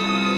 Bye.